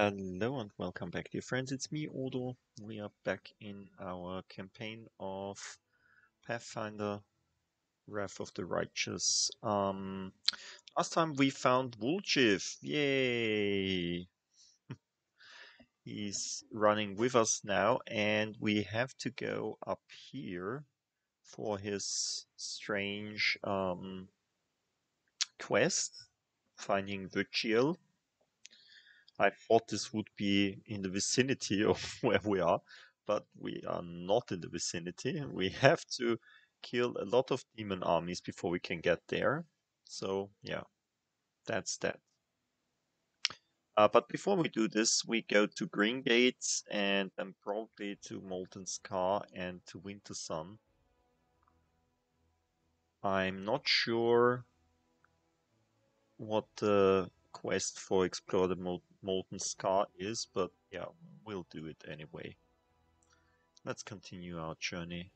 Hello and welcome back, dear friends. It's me, Odo. We are back in our campaign of Pathfinder Wrath of the Righteous. Um, last time we found Woljif. Yay! He's running with us now, and we have to go up here for his strange um, quest, finding Virgil. I thought this would be in the vicinity of where we are, but we are not in the vicinity. We have to kill a lot of demon armies before we can get there. So, yeah, that's that. Uh, but before we do this, we go to Green Gates and then probably to Molten Scar and to Wintersun. I'm not sure what the quest for Explore the Molten Molten Scar is, but yeah, we'll do it anyway. Let's continue our journey.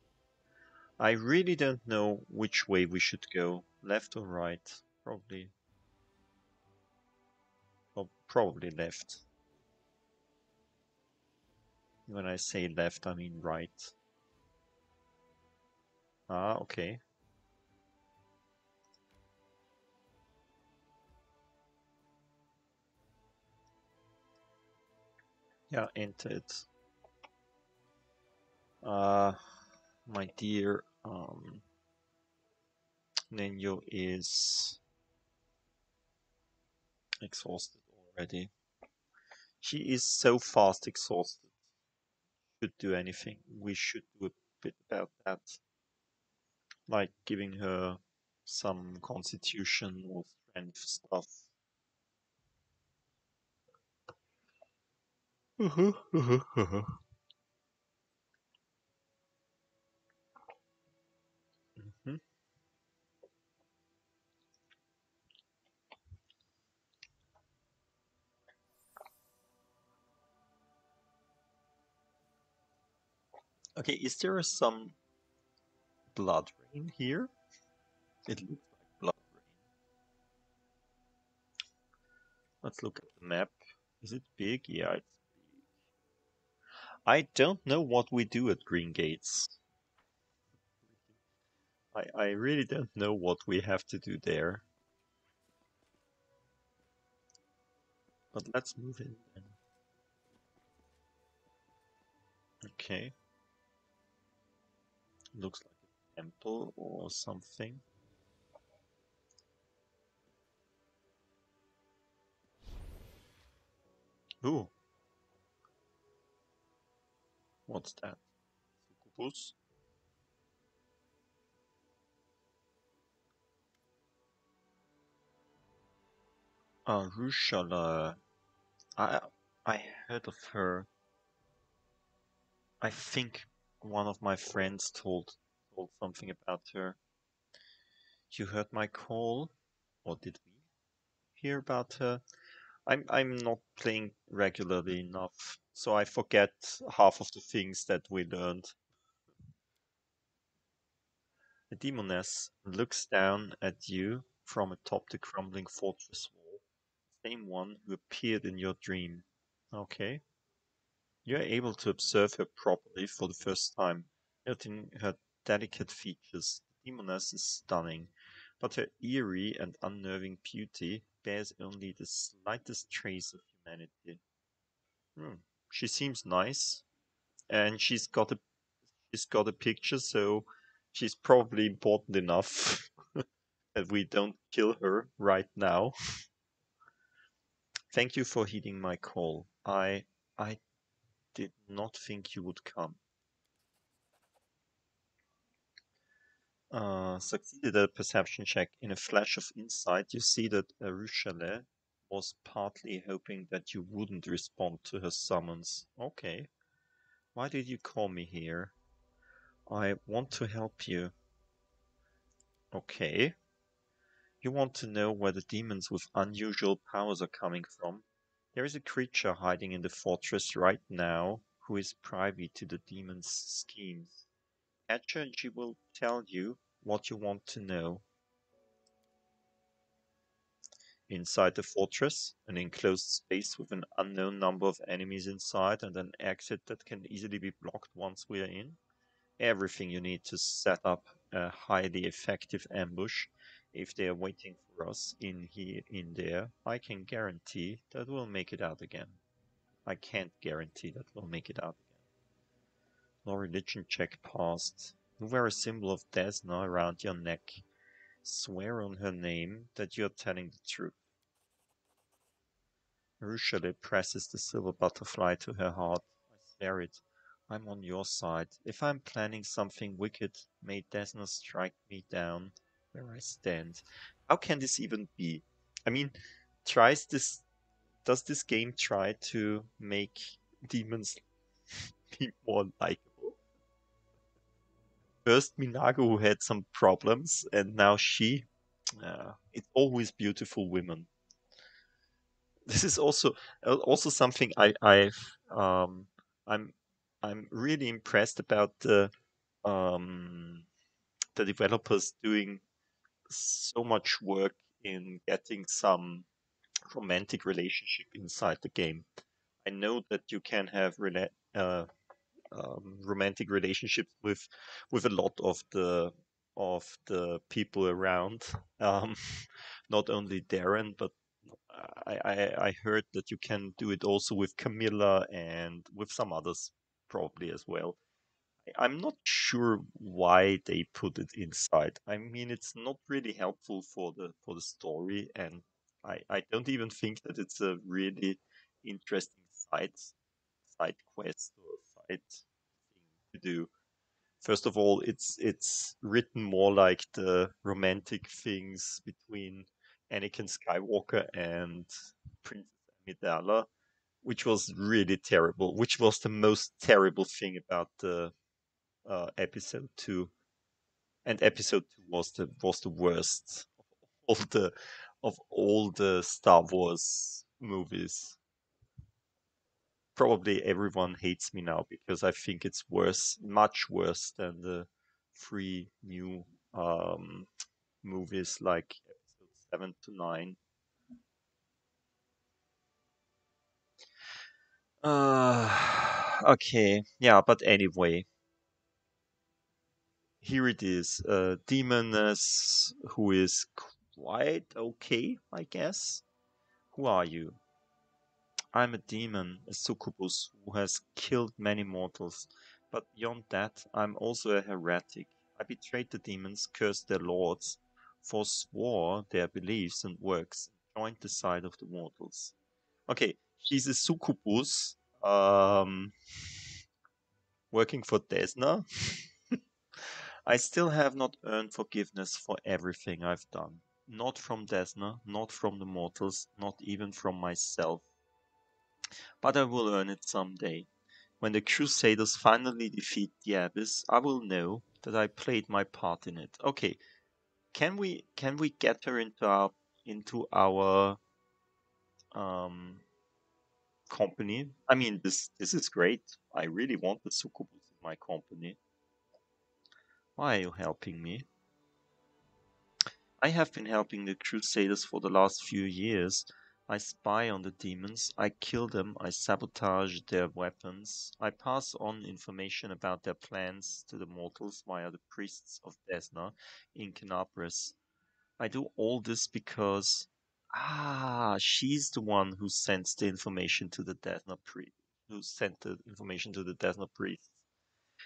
I really don't know which way we should go, left or right, probably. Well, probably left. When I say left, I mean right. Ah, okay. Yeah, enter it. Uh, my dear um, Nenio is exhausted already. She is so fast exhausted. Should do anything. We should do a bit about that. Like giving her some constitution or strength stuff. Uh-huh, uh-huh. Mhm. Okay, is there some blood rain here? It looks like blood rain. Let's look at the map. Is it big? Yeah. I don't know what we do at Green Gates. I, I really don't know what we have to do there. But let's move in then. Okay. Looks like a temple or something. Ooh. What's that? Succubus? Arushalae. Uh, uh, I I heard of her. I think one of my friends told told something about her. You heard my call, or did we hear about her? I'm I'm not playing regularly enough, so I forget half of the things that we learned. The demoness looks down at you from atop the crumbling fortress wall, same one who appeared in your dream. Okay. You are able to observe her properly for the first time, noting her delicate features. The demoness is stunning, but her eerie and unnerving beauty bears only the slightest trace of humanity. Hmm. She seems nice, and she's got a she's got a picture, so she's probably important enough that we don't kill her right now. Thank you for heeding my call. I I did not think you would come. Uh, succeeded a perception check. In a flash of insight, you see that Arushalae was partly hoping that you wouldn't respond to her summons. Okay. Why did you call me here? I want to help you. Okay. You want to know where the demons with unusual powers are coming from? There is a creature hiding in the fortress right now who is privy to the demon's schemes. Catch her and she will tell you what you want to know. Inside the fortress, an enclosed space with an unknown number of enemies inside and an exit that can easily be blocked once we are in. Everything you need to set up a highly effective ambush if they are waiting for us in here in there, I can guarantee that we'll make it out again. I can't guarantee that we'll make it out again. No religion check passed. You wear a symbol of Desna around your neck. Swear on her name that you're telling the truth. Arushalae presses the silver butterfly to her heart. I swear it. I'm on your side. If I'm planning something wicked, may Desna strike me down where I stand. How can this even be? I mean, tries this does this game try to make demons be more likable? First Minagho who had some problems and now she uh, it's always beautiful women this is also uh, also something I I've um I'm I'm really impressed about the um the developers doing so much work in getting some romantic relationship inside the game. I know that you can have rela- uh, um, romantic relationships with with a lot of the of the people around. Um, not only Daeran, but I, I, I heard that you can do it also with Camellia and with some others probably as well. I'm not sure why they put it inside. I mean, it's not really helpful for the for the story, and I I don't even think that it's a really interesting side side quest or side thing to do. First of all, it's it's written more like the romantic things between Anakin Skywalker and Princess Amidala, which was really terrible. Which was the most terrible thing about the uh, episode two, and episode two was the was the worst of the of all the Star Wars movies. Probably everyone hates me now because I think it's worse, much worse than the three new um, movies like episode seven to nine. Uh, okay, yeah, but anyway, here it is. A demoness who is quite okay, I guess. Who are you? I'm a demon, a succubus who has killed many mortals. But beyond that, I'm also a heretic. I betrayed the demons, cursed their lords, forswore their beliefs and works, and joined the side of the mortals. Okay, she's a succubus, um, working for Desna. I still have not earned forgiveness for everything I've done. Not from Desna, not from the mortals, not even from myself. But I will earn it someday. When the Crusaders finally defeat the Abyss, I will know that I played my part in it. Okay, can we can we get her into our into our um company? I mean, this this is great. I really want the succubus in my company. Why are you helping me? I have been helping the Crusaders for the last few years. I spy on the demons, I kill them, I sabotage their weapons, I pass on information about their plans to the mortals via the priests of Desna in Kenabres. I do all this because ah, she's the one who sends the information to the Desna priest, who sent the information to the Desna priests.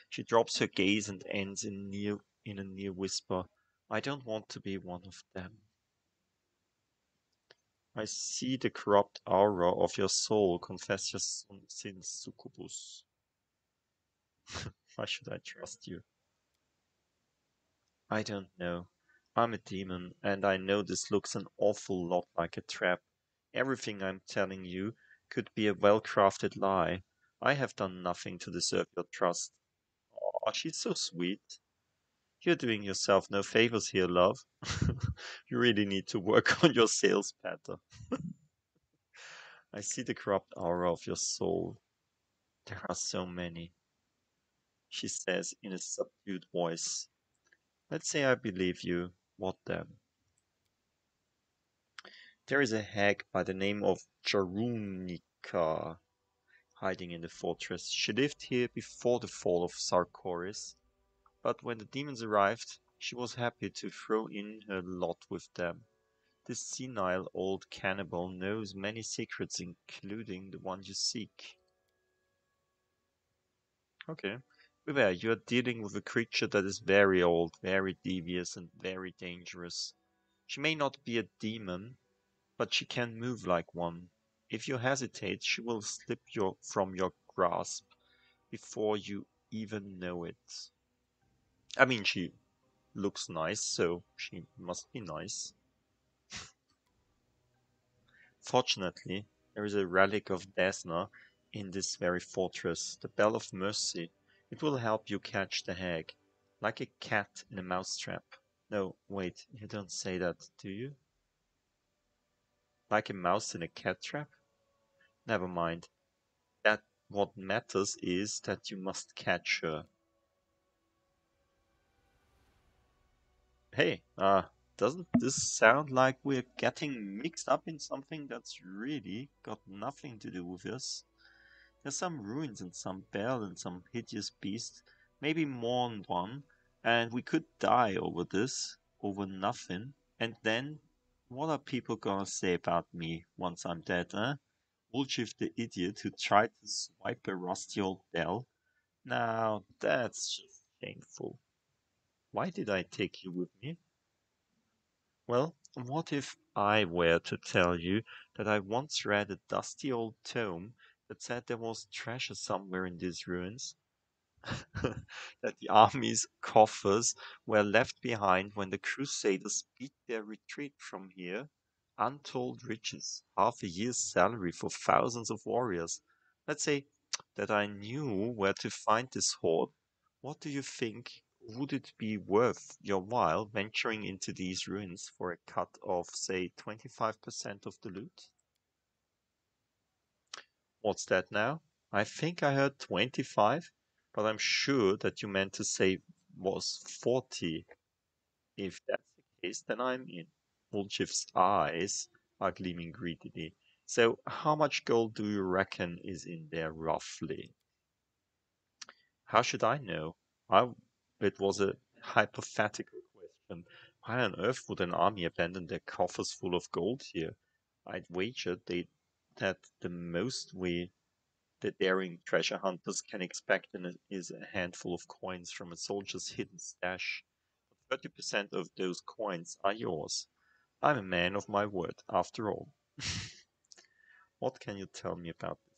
She drops her gaze and ends in near in a near whisper. I don't want to be one of them. I see the corrupt aura of your soul. Confess your sins, succubus. Why should I trust you? I don't know. I'm a demon, and I know this looks an awful lot like a trap. Everything I'm telling you could be a well-crafted lie. I have done nothing to deserve your trust. Oh, she's so sweet. You're doing yourself no favors here, love. you really need to work on your sales pattern. I see the corrupt aura of your soul. There are so many. She says in a subdued voice. Let's say I believe you. What then? There is a hag by the name of Jarunica hiding in the fortress. She lived here before the fall of Sarkoris, but when the demons arrived, she was happy to throw in her lot with them. This senile old cannibal knows many secrets, including the one you seek. Okay. Beware, you are dealing with a creature that is very old, very devious, and very dangerous. She may not be a demon, but she can move like one. If you hesitate, she will slip your, from your grasp before you even know it. I mean, she looks nice, so she must be nice. Fortunately, there is a relic of Desna in this very fortress, the Bell of Mercy. It will help you catch the hag, like a cat in a mousetrap. No, wait, you don't say that, do you? Like a mouse in a cat trap? Never mind. That what matters is that you must catch her. Hey, uh, doesn't this sound like we're getting mixed up in something that's really got nothing to do with us? There's some ruins and some bell and some hideous beast, maybe more than one, and we could die over this, over nothing, and then what are people gonna say about me once I'm dead, eh? Woljif the idiot who tried to swipe a rusty old bell? Now, that's just shameful. Why did I take you with me? Well, what if I were to tell you that I once read a dusty old tome that said there was treasure somewhere in these ruins? that the army's coffers were left behind when the Crusaders beat their retreat from here? Untold riches, half a year's salary for thousands of warriors. Let's say that I knew where to find this hoard. What do you think would it be worth your while venturing into these ruins for a cut of, say, 25% of the loot? What's that now? I think I heard 25, but I'm sure that you meant to say was 40. If that's the case, then I'm in. Woljif's eyes are gleaming greedily. So, how much gold do you reckon is in there roughly? How should I know? I it was a hypothetical question. Why on earth would an army abandon their coffers full of gold here? I'd wager they that the most we the daring treasure hunters can expect is a handful of coins from a soldier's hidden stash. But 30% of those coins are yours. I'm a man of my word, after all. what can you tell me about this?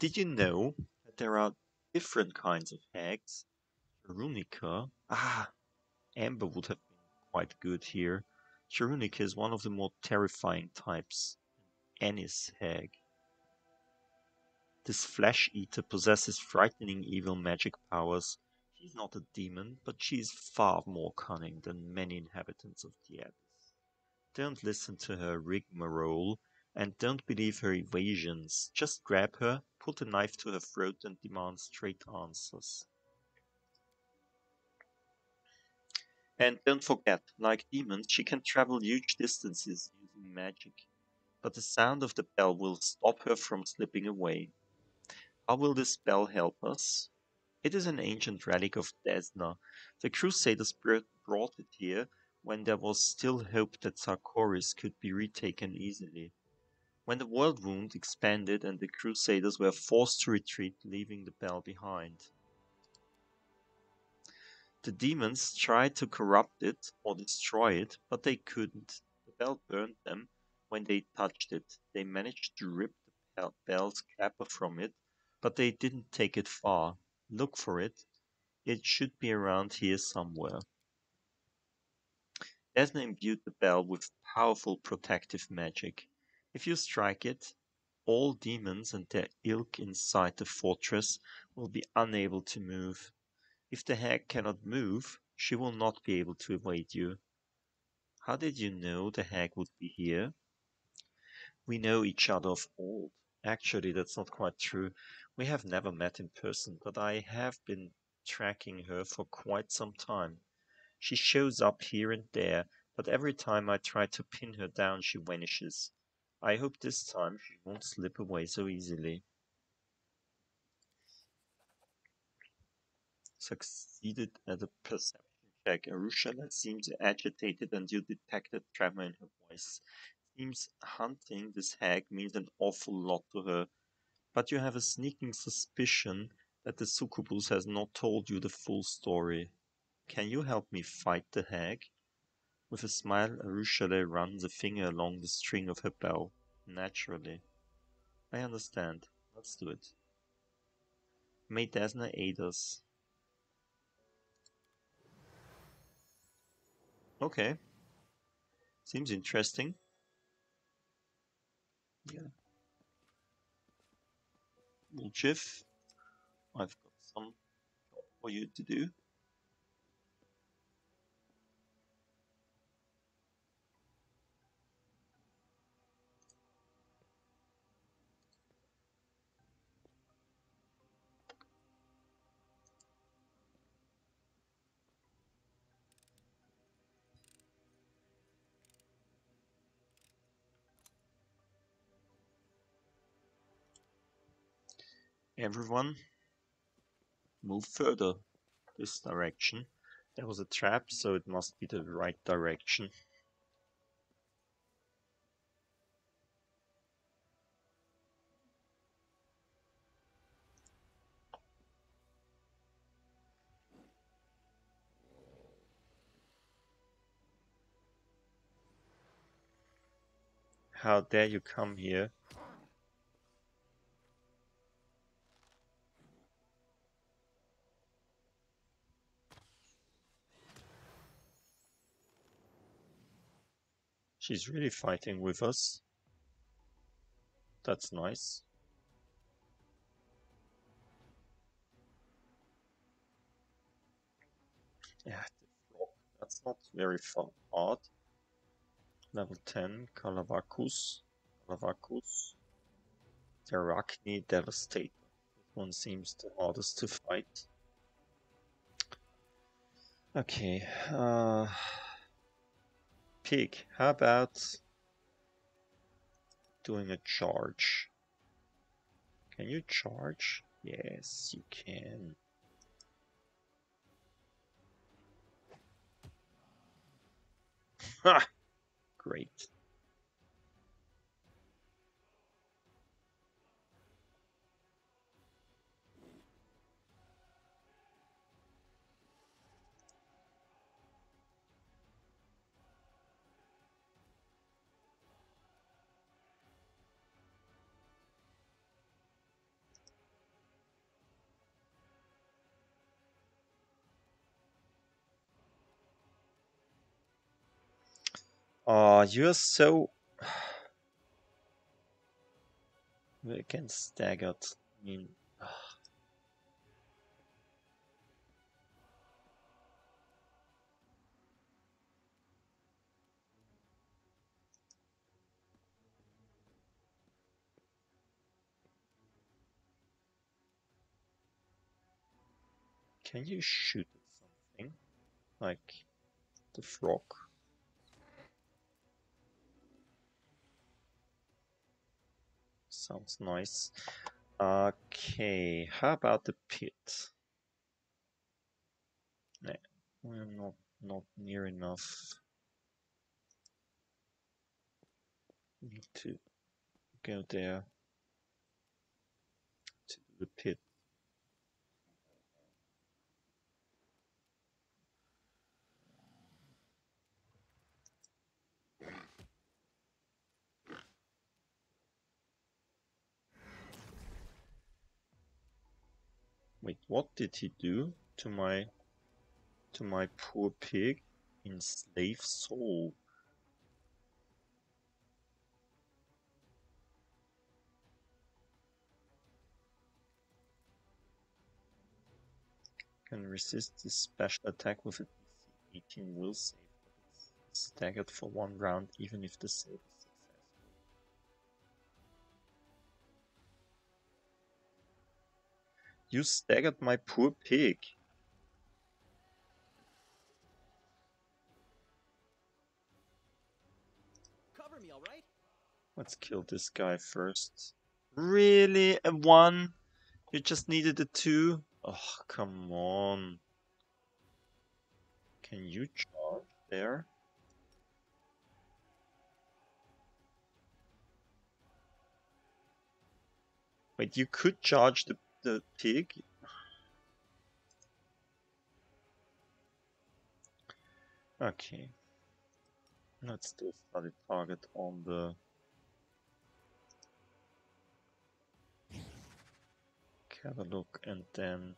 Did you know that there are different kinds of hags. Jarunica. Ah, Amber would have been quite good here. Jarunica is one of the more terrifying types. Anis hag. This flesh eater possesses frightening evil magic powers. She's not a demon, but she's far more cunning than many inhabitants of the Abyss. Don't listen to her rigmarole and don't believe her evasions. Just grab her, put a knife to her throat, and demand straight answers. And don't forget, like demons, she can travel huge distances using magic. But the sound of the bell will stop her from slipping away. How will this bell help us? It is an ancient relic of Desna. The Crusaders brought it here when there was still hope that Sarkoris could be retaken easily when the world wound expanded and the Crusaders were forced to retreat, leaving the bell behind. The demons tried to corrupt it or destroy it, but they couldn't. The bell burned them when they touched it. They managed to rip the bell's clapper from it, but they didn't take it far. Look for it. It should be around here somewhere. Desna imbued the bell with powerful protective magic. If you strike it, all demons and their ilk inside the fortress will be unable to move. If the hag cannot move, she will not be able to evade you. How did you know the hag would be here? We know each other of old. Actually, that's not quite true. We have never met in person, but I have been tracking her for quite some time. She shows up here and there, But every time I try to pin her down, she vanishes. I hope this time she won't slip away so easily. Succeeded at a perception check. Arushalae seems agitated and you detected tremor in her voice. Seems hunting this hag means an awful lot to her. But you have a sneaking suspicion that the succubus has not told you the full story. Can you help me fight the hag? With a smile, Arushalae runs a finger along the string of her bow. Naturally. I understand. Let's do it. May Desna aid us. Okay. Seems interesting. Yeah. Woljif, I've got some for you to do. Everyone, move further this direction. There was a trap, so it must be the right direction. How dare you come here? She's really fighting with us. That's nice. Yeah, that's not very fun. hard. Level 10, Kalavakus. Kalavakus. Derakni Devastate. This one seems the hardest to fight. Okay. Uh, pig, how about doing a charge? Can you charge? Yes, you can. Ha! Great. Oh, you're so... We can staggered. I mean... Can you shoot something? Like the frog? Sounds nice. Okay, how about the pit? Nah, we're not not near enough. Need to go there to the pit. Wait, what did he do to my to my poor pig? Enslaved soul. Can resist this special attack with a DC 18 will save, but it's staggered for one round even if the save is You staggered my poor pig. Me, alright. Let's kill this guy first. Really? A one? You just needed a two? Oh, come on. Can you charge there? Wait, you could charge the the pig? Okay. Let's do a study target on the have a look and then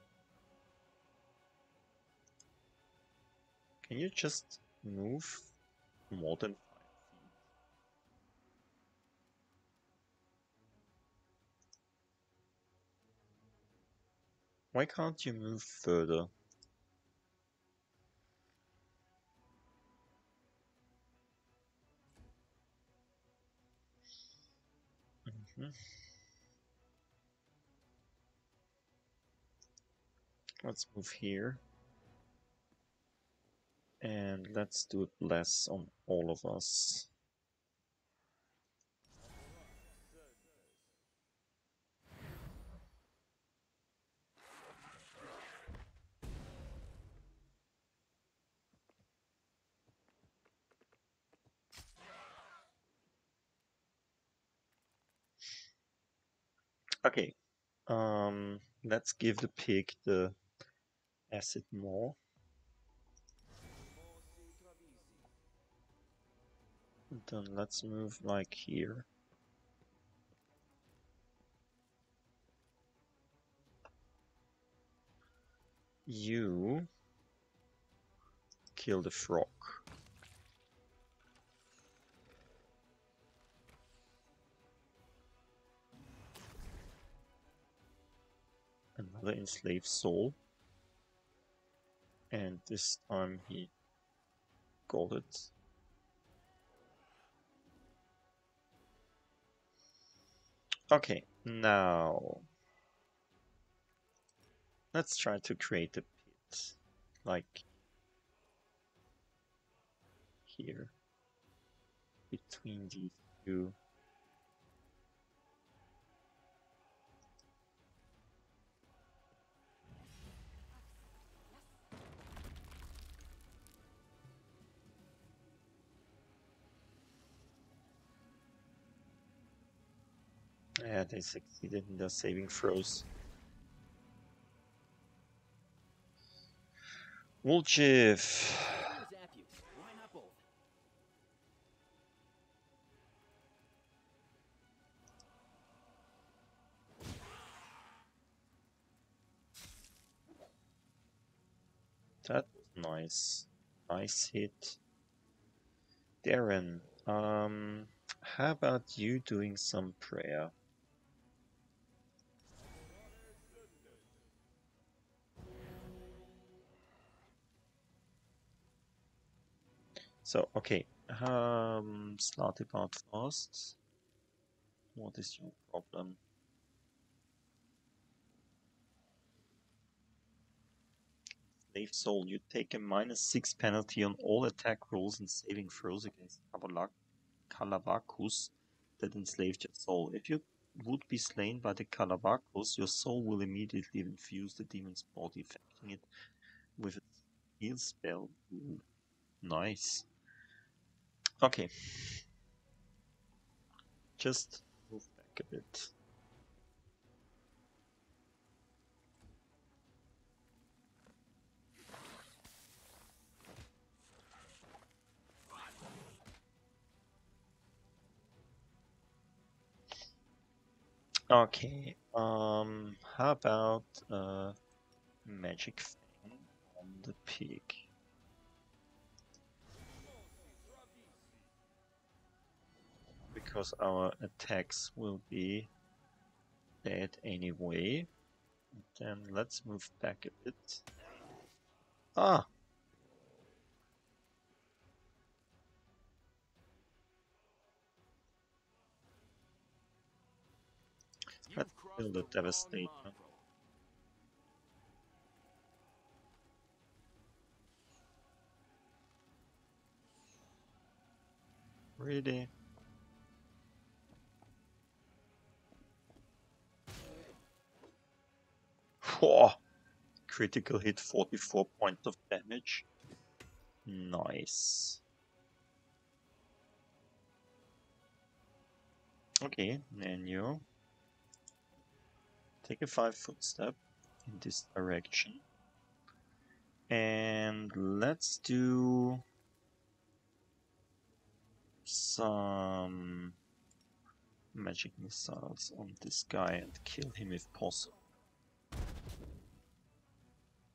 can you just move more than Why can't you move further? Mm -hmm. Let's move here. And let's do it less on all of us. Okay, um, let's give the pig the acid more. Then let's move like here. You kill the frog. Enslaved soul and this time he got it. Okay, now let's try to create a pit like here between these two Yeah, they succeeded in their saving throws. Woljif. That nice. Nice hit. Daeran, um, how about you doing some prayer? So, okay, um, Slartibat first. What is your problem? Slave Soul, you take a minus 6 penalty on all attack rolls and saving throws against Kalavakus that enslaved your soul. If you would be slain by the Kalavakus, your soul will immediately infuse the demon's body, affecting it with a heal spell. Ooh, nice. Okay. Just move back a bit. Okay, um, how about uh, magic fang on the pig? Because our attacks will be dead anyway. Then let's move back a bit. Ah! Let's kill the Devastator. Really? Critical hit, 44 points of damage. Nice. Okay, you take a five foot step in this direction. And let's do some magic missiles on this guy and kill him if possible.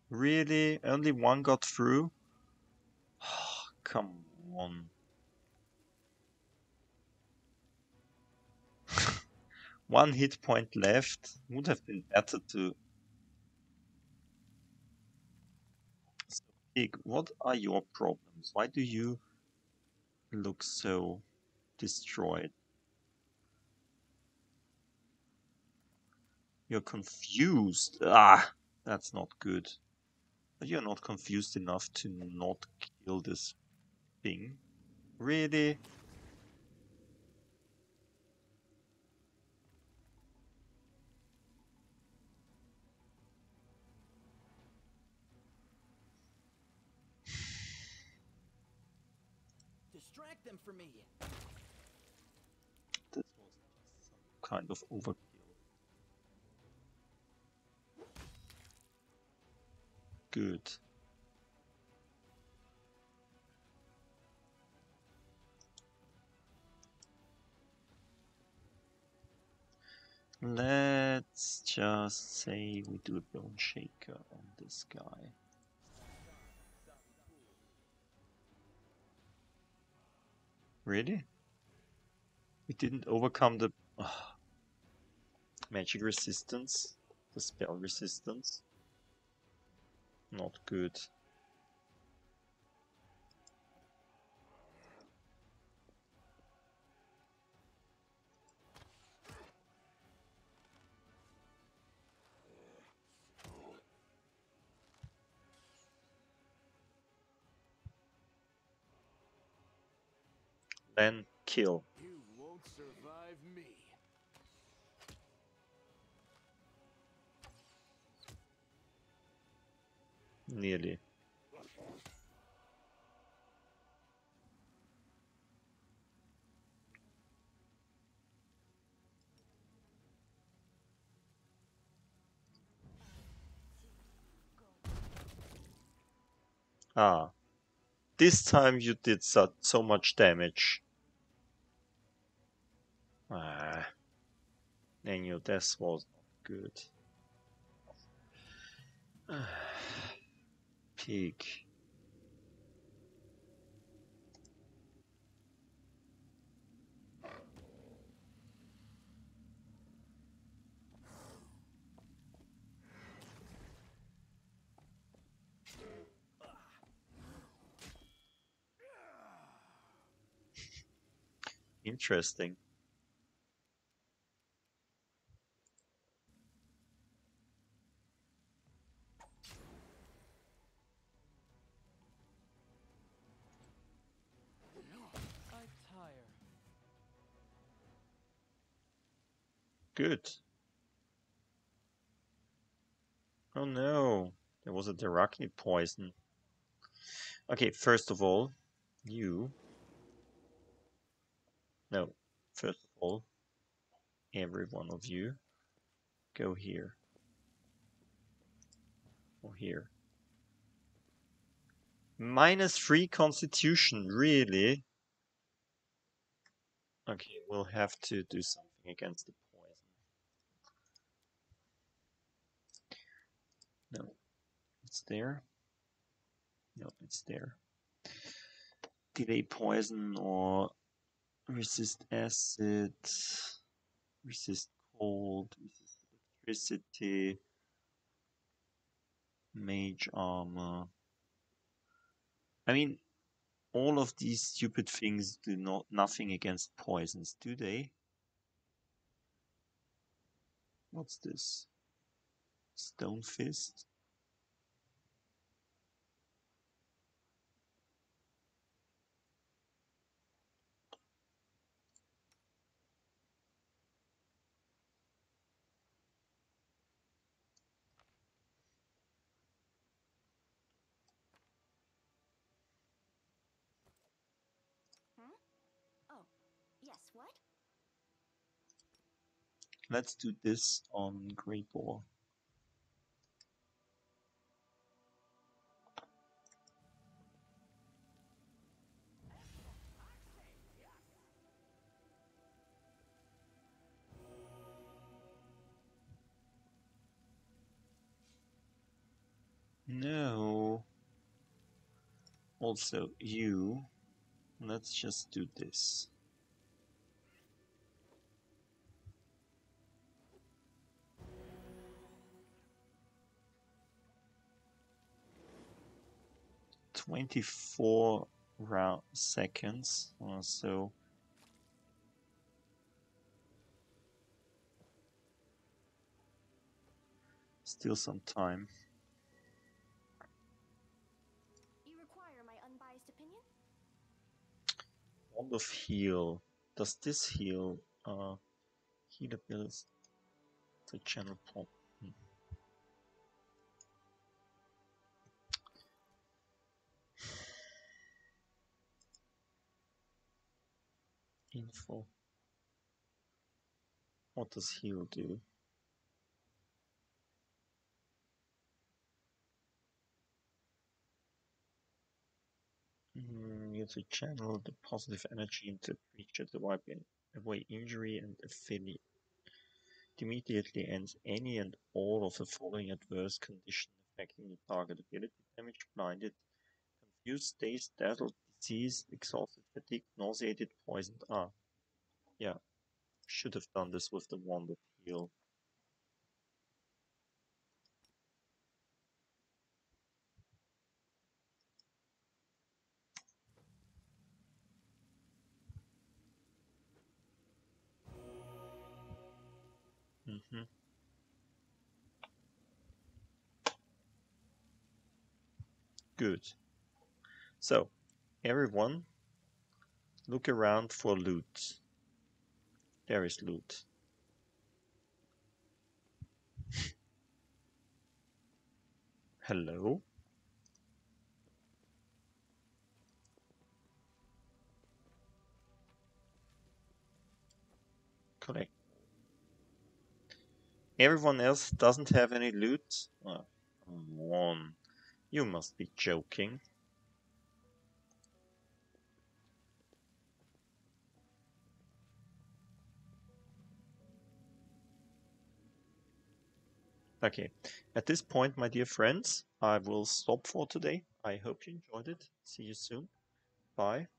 Really? Only one got through? Come on. one hit point left. Would have been better to... So, Pig, what are your problems? Why do you look so destroyed? You're confused. Ah, that's not good. But you're not confused enough to not kill this thing. Really? Distract them for me. This was some kind of overkill. Good. Let's just say we do a bone shaker on this guy. Really? We didn't overcome the magic resistance, the spell resistance. Not good. Then kill. Nearly. Ah. This time you did so, so much damage. Ah. And your death was good. Interesting. Good. Oh no, there was a Derakni poison. Okay, first of all, you. No, first of all, every one of you go here. Or here. Minus three constitution, really? Okay, we'll have to do something against the poison. No, it's there. No, it's there. Delay poison or resist acid, resist cold, resist electricity, mage armor. I mean, all of these stupid things do not nothing against poisons, do they? What's this? Stone fist? Let's do this on Great Ball. No. Also, you. Let's just do this. Twenty-four round seconds, uh, so still some time. You require my unbiased opinion? Wand of heal. Does this heal? Uh, heal abilities. The channel pop. Info. What does heal do? Mm, you to channel the positive energy into a creature to wipe away injury and affiliate. It immediately ends any and all of the following adverse conditions affecting the target ability damage, blinded, confused, dazed, dazzled, diseased, exhausted, fatigued, nauseated, poisoned. Ah, yeah. Should have done this with the of heal. Mm-hmm. Good. So, everyone, look around for loot. There is loot. Hello? Collect. Everyone else doesn't have any loot? Oh, come on. You must be joking. Okay, at this point, my dear friends, I will stop for today. I hope you enjoyed it. See you soon. Bye.